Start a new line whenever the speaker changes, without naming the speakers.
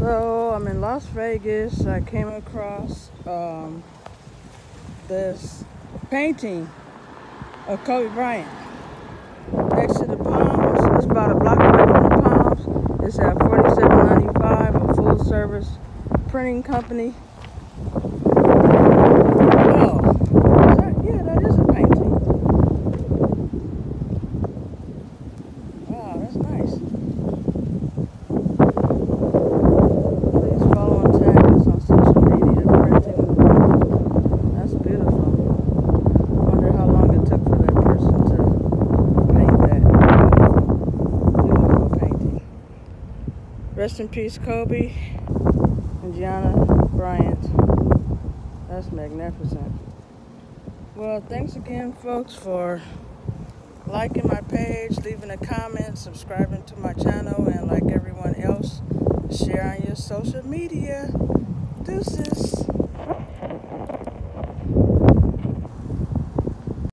So I'm in Las Vegas. I came across um, this painting of Kobe Bryant next to the Palms. It's about a block away from the Palms. It's at 4795, a full service printing company. Rest in peace, Kobe and Gianna Bryant. That's magnificent. Well, thanks again, folks, for liking my page, leaving a comment, subscribing to my channel, and like everyone else, share on your social media. Deuces.